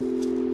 you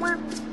Bye.